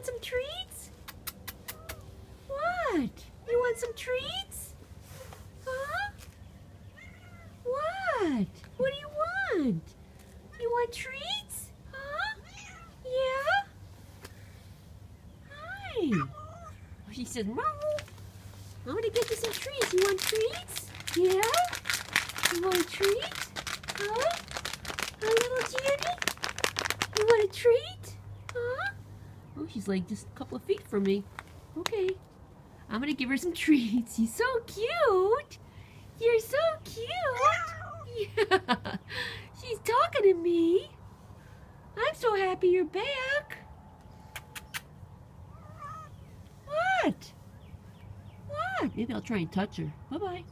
want some treats? What? You want some treats? Huh? What? What do you want? You want treats? Huh? Yeah? Hi. Oh, she says, Mom, I'm gonna get you some treats. You want treats? Yeah? You want a treat? Huh? A little Judy? You want a treat? She's like just a couple of feet from me. Okay. I'm gonna give her some treats. She's so cute. You're so cute. Yeah. She's talking to me. I'm so happy you're back. What? What? Maybe I'll try and touch her. Bye-bye.